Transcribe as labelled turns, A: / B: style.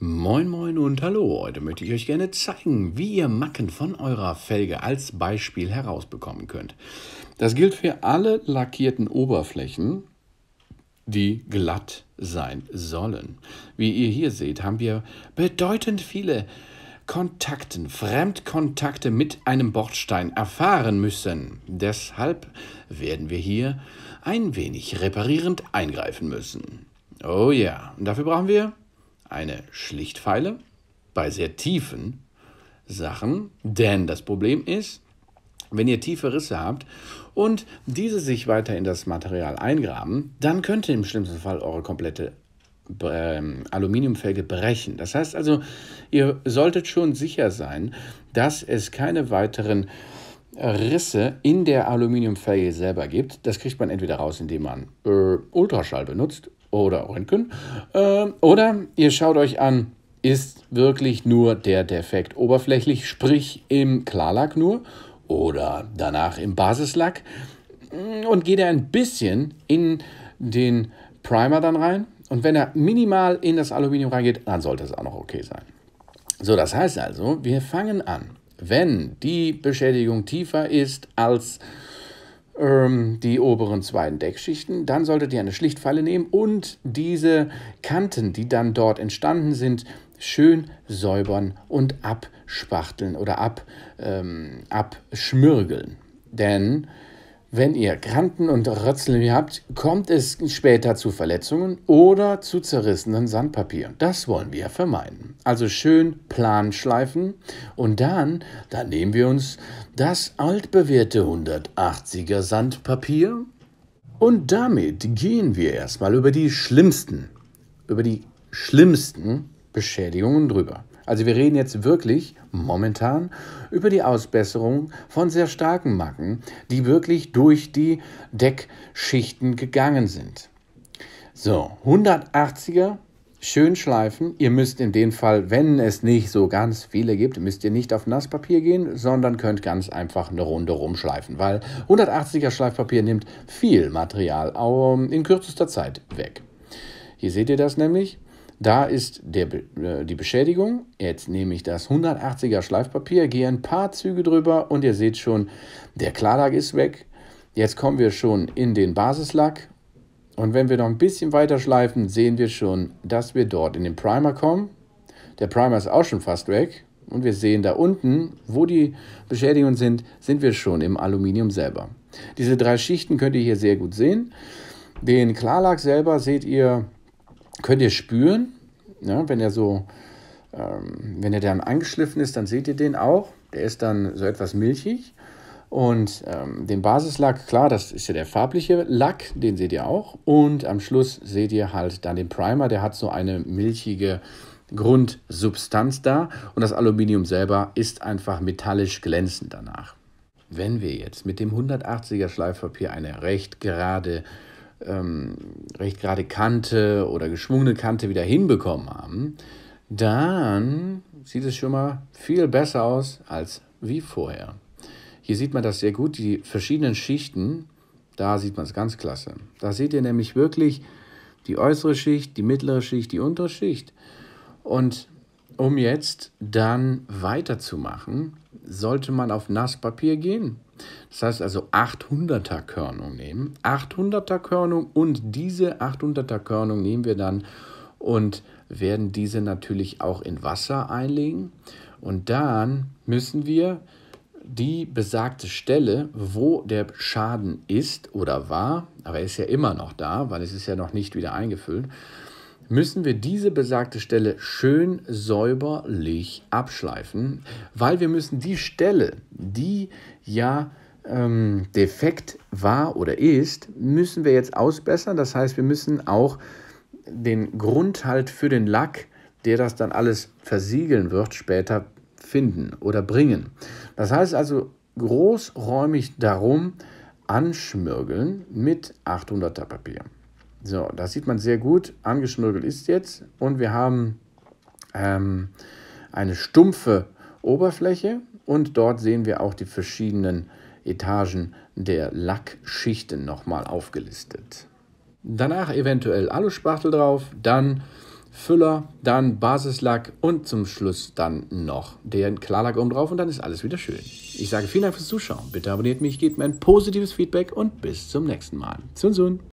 A: Moin moin und hallo, heute möchte ich euch gerne zeigen, wie ihr Macken von eurer Felge als Beispiel herausbekommen könnt. Das gilt für alle lackierten Oberflächen, die glatt sein sollen. Wie ihr hier seht, haben wir bedeutend viele Kontakten, Fremdkontakte mit einem Bordstein erfahren müssen. Deshalb werden wir hier ein wenig reparierend eingreifen müssen. Oh ja, und dafür brauchen wir eine Schlichtpfeile bei sehr tiefen Sachen, denn das Problem ist, wenn ihr tiefe Risse habt und diese sich weiter in das Material eingraben, dann könnte im schlimmsten Fall eure komplette ähm, Aluminiumfelge brechen. Das heißt also, ihr solltet schon sicher sein, dass es keine weiteren Risse in der Aluminiumfelge selber gibt. Das kriegt man entweder raus, indem man äh, Ultraschall benutzt oder Röntgen. Äh, oder ihr schaut euch an, ist wirklich nur der Defekt oberflächlich, sprich im Klarlack nur oder danach im Basislack und geht er ein bisschen in den Primer dann rein. Und wenn er minimal in das Aluminium reingeht, dann sollte es auch noch okay sein. So, das heißt also, wir fangen an. Wenn die Beschädigung tiefer ist als ähm, die oberen zwei Deckschichten. Dann solltet ihr eine Schlichtfalle nehmen und diese Kanten, die dann dort entstanden sind, schön säubern und abspachteln oder ab, ähm, abschmürgeln. Denn wenn ihr Kanten und Rötzeln habt, kommt es später zu Verletzungen oder zu zerrissenen Sandpapier. Das wollen wir vermeiden. Also schön plan schleifen und dann, dann nehmen wir uns das altbewährte 180er Sandpapier und damit gehen wir erstmal über die schlimmsten, über die schlimmsten Beschädigungen drüber. Also wir reden jetzt wirklich momentan über die Ausbesserung von sehr starken Macken, die wirklich durch die Deckschichten gegangen sind. So, 180er, schön schleifen. Ihr müsst in dem Fall, wenn es nicht so ganz viele gibt, müsst ihr nicht auf Nasspapier gehen, sondern könnt ganz einfach eine Runde rumschleifen, weil 180er Schleifpapier nimmt viel Material in kürzester Zeit weg. Hier seht ihr das nämlich. Da ist der, äh, die Beschädigung. Jetzt nehme ich das 180er Schleifpapier, gehe ein paar Züge drüber und ihr seht schon, der Klarlack ist weg. Jetzt kommen wir schon in den Basislack. Und wenn wir noch ein bisschen weiter schleifen, sehen wir schon, dass wir dort in den Primer kommen. Der Primer ist auch schon fast weg. Und wir sehen da unten, wo die Beschädigungen sind, sind wir schon im Aluminium selber. Diese drei Schichten könnt ihr hier sehr gut sehen. Den Klarlack selber seht ihr könnt ihr spüren, ja, wenn er so, ähm, wenn er dann angeschliffen ist, dann seht ihr den auch. Der ist dann so etwas milchig. Und ähm, den Basislack, klar, das ist ja der farbliche Lack, den seht ihr auch. Und am Schluss seht ihr halt dann den Primer, der hat so eine milchige Grundsubstanz da. Und das Aluminium selber ist einfach metallisch glänzend danach. Wenn wir jetzt mit dem 180er Schleifpapier eine recht gerade ähm, recht gerade Kante oder geschwungene Kante wieder hinbekommen haben, dann sieht es schon mal viel besser aus als wie vorher. Hier sieht man das sehr gut, die verschiedenen Schichten, da sieht man es ganz klasse. Da seht ihr nämlich wirklich die äußere Schicht, die mittlere Schicht, die untere Schicht. Und um jetzt dann weiterzumachen, sollte man auf Nasspapier gehen. Das heißt also 800er Körnung nehmen. 800er Körnung und diese 800er Körnung nehmen wir dann und werden diese natürlich auch in Wasser einlegen. Und dann müssen wir die besagte Stelle, wo der Schaden ist oder war, aber er ist ja immer noch da, weil es ist ja noch nicht wieder eingefüllt, müssen wir diese besagte Stelle schön säuberlich abschleifen, weil wir müssen die Stelle, die ja ähm, defekt war oder ist, müssen wir jetzt ausbessern. Das heißt, wir müssen auch den Grund halt für den Lack, der das dann alles versiegeln wird, später finden oder bringen. Das heißt also großräumig darum anschmürgeln mit 800er Papier. So, das sieht man sehr gut. Angeschmirgelt ist jetzt und wir haben ähm, eine stumpfe Oberfläche und dort sehen wir auch die verschiedenen Etagen der Lackschichten nochmal aufgelistet. Danach eventuell Aluspachtel drauf, dann Füller, dann Basislack und zum Schluss dann noch den Klarlack oben drauf und dann ist alles wieder schön. Ich sage vielen Dank fürs Zuschauen. Bitte abonniert mich, gebt mir ein positives Feedback und bis zum nächsten Mal. Zun, zun.